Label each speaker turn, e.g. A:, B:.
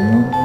A: 嗯